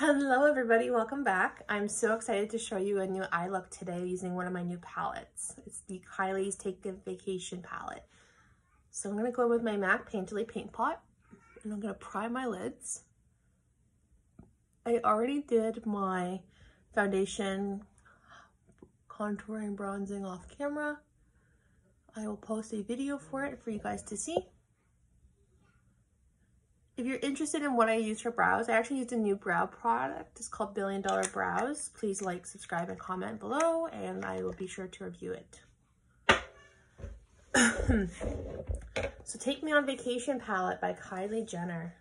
Hello everybody, welcome back. I'm so excited to show you a new eye look today using one of my new palettes. It's the Kylie's Take a Vacation palette. So I'm gonna go in with my MAC Painterly Paint Pot and I'm gonna prime my lids. I already did my foundation contouring bronzing off camera. I will post a video for it for you guys to see. If you're interested in what I use for brows, I actually used a new brow product. It's called Billion Dollar Brows. Please like, subscribe, and comment below, and I will be sure to review it. so Take Me on Vacation palette by Kylie Jenner.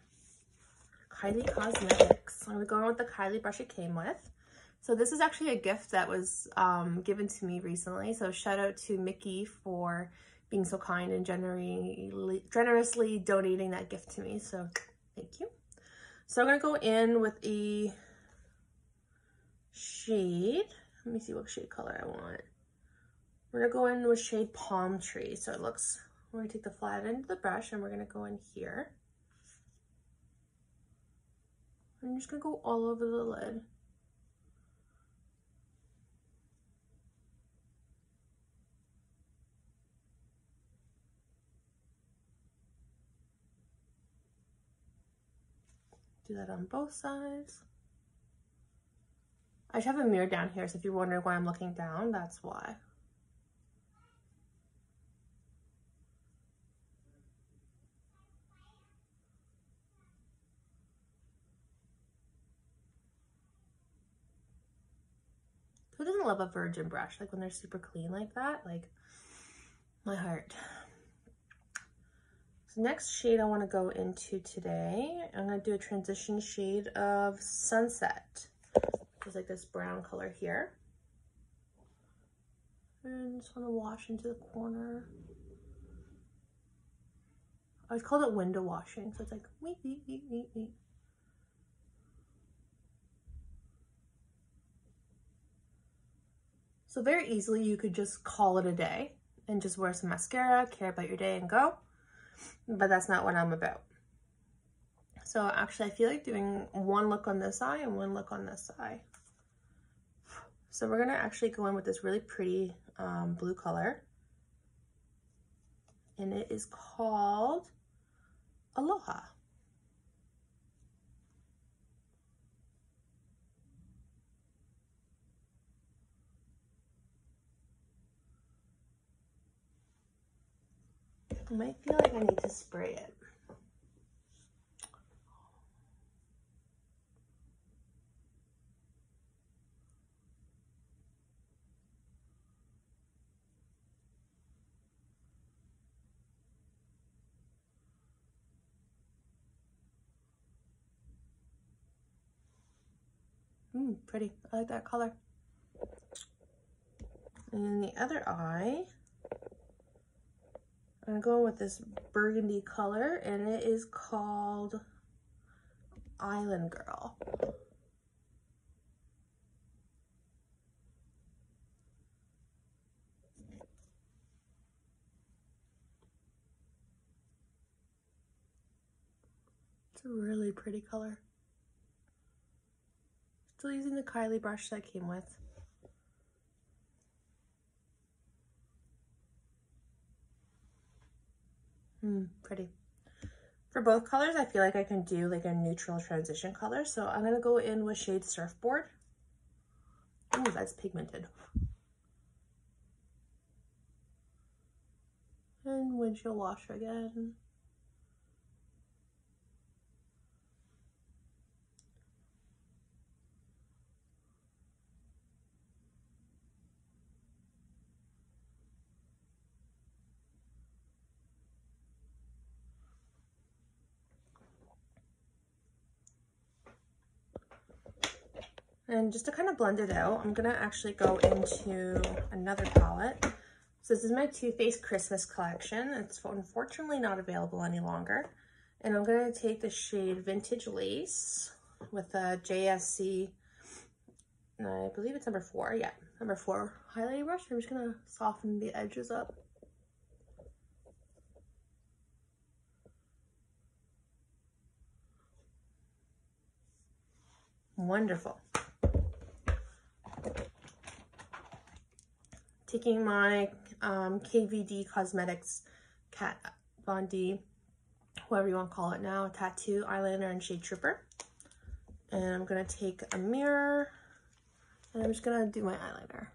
Kylie Cosmetics. I'm going to go with the Kylie brush it came with. So this is actually a gift that was um, given to me recently. So shout out to Mickey for being so kind and generously donating that gift to me. So thank you. So I'm to go in with a shade. Let me see what shade color I want. We're to go in with shade Palm Tree. So it looks, we're to take the flat end of the brush and we're going to go in here. I'm just to go all over the lid. Do that on both sides. I should have a mirror down here, so if you're wondering why I'm looking down, that's why. Who doesn't love a virgin brush? Like when they're super clean like that, like my heart next shade I want to go into today, I'm going to do a transition shade of Sunset. It's like this brown color here. And just want to wash into the corner. I called it window washing, so it's like wee, wee, wee, wee, wee. So very easily you could just call it a day and just wear some mascara, care about your day and go but that's not what I'm about. So actually I feel like doing one look on this eye and one look on this eye. So we're gonna actually go in with this really pretty um, blue color. And it is called Aloha. I might feel like I need to spray it. Mmm, pretty. I like that color. And the other eye, I'm going with this burgundy color and it is called Island Girl. It's a really pretty color. Still using the Kylie brush that came with. Mm, pretty. For both colors, I feel like I can do like a neutral transition color. So I'm going to go in with shade Surfboard. Ooh, that's pigmented. And windshield washer again. And just to kind of blend it out, I'm gonna actually go into another palette. So this is my Too Faced Christmas collection. It's unfortunately not available any longer. And I'm gonna take the shade Vintage Lace with a JSC, I believe it's number four, yeah, number four highlighting brush. I'm just gonna soften the edges up. Wonderful. Taking my um, KVD Cosmetics Kat Von D, whatever you want to call it now, tattoo eyeliner and shade Trooper. And I'm going to take a mirror and I'm just going to do my eyeliner.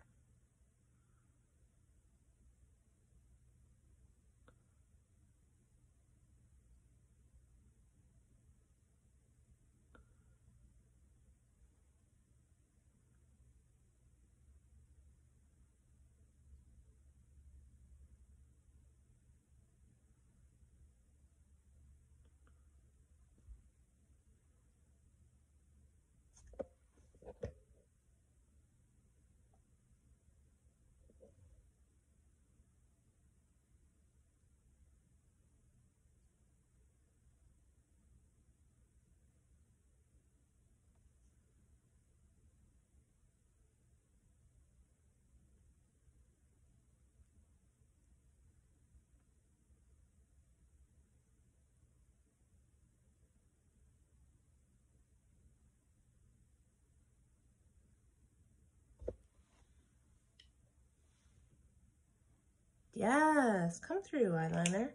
Yes, come through, eyeliner.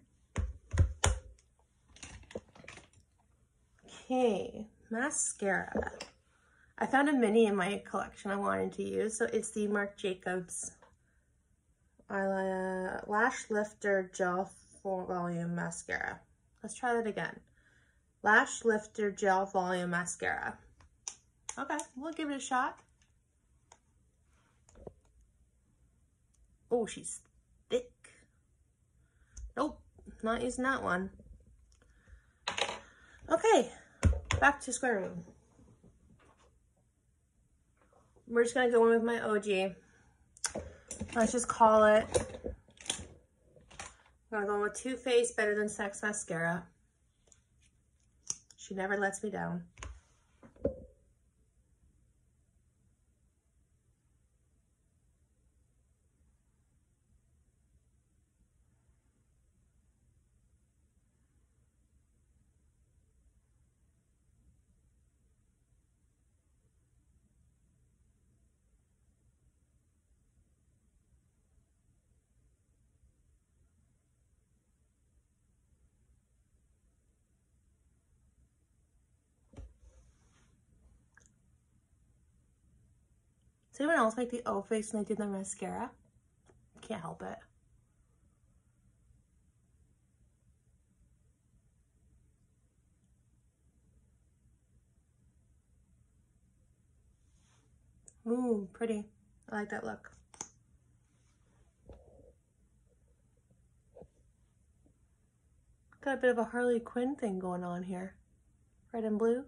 Okay, mascara. I found a mini in my collection I wanted to use, so it's the Marc Jacobs Lash Lifter Gel Volume Mascara. Let's try that again. Lash Lifter Gel Volume Mascara. Okay, we'll give it a shot. Oh, she's not using that one. Okay, back to square root. We're just gonna go in with my OG. Let's just call it. I'm gonna go with Too Faced Better Than Sex Mascara. She never lets me down. Does anyone else make the O face when they do their mascara? Can't help it. Ooh, pretty. I like that look. Got a bit of a Harley Quinn thing going on here. Red and blue.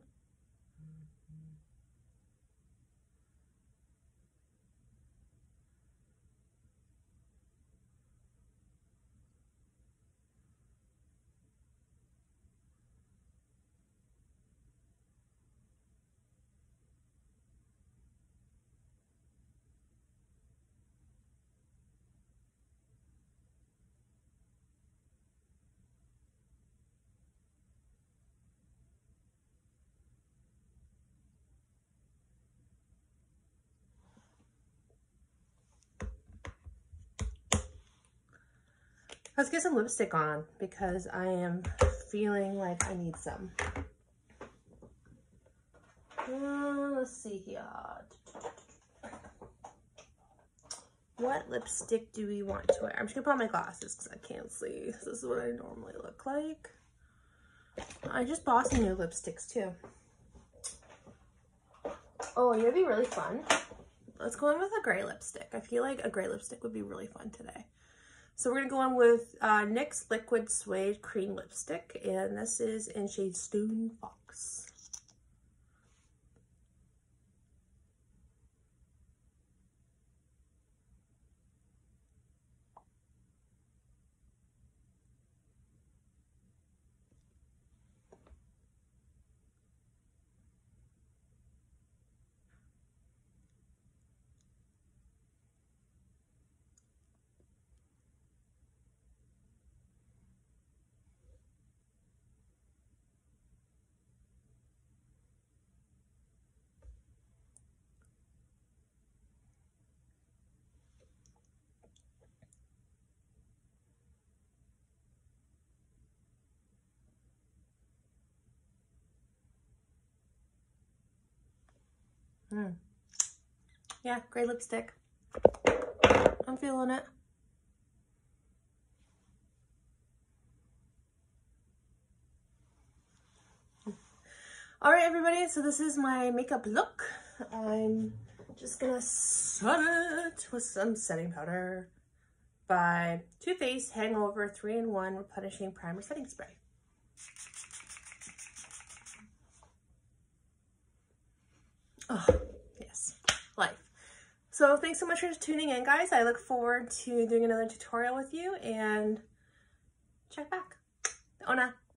Let's get some lipstick on because I am feeling like I need some. Uh, let's see here. What lipstick do we want to wear? I'm just gonna put on my glasses because I can't see. This is what I normally look like. I just bought some new lipsticks too. Oh, it'd be really fun. Let's go in with a gray lipstick. I feel like a gray lipstick would be really fun today. So we're to go in with uh, NYX Liquid Suede Cream Lipstick, and this is in shade Stone Fox. Mm. Yeah, gray lipstick. I'm feeling it. All right, everybody, so this is my makeup look. I'm just gonna set it with some setting powder by Too Faced Hangover 3-in-1 Replenishing Primer Setting Spray. Oh, yes, life. So thanks so much for tuning in, guys. I look forward to doing another tutorial with you and check back. Ona.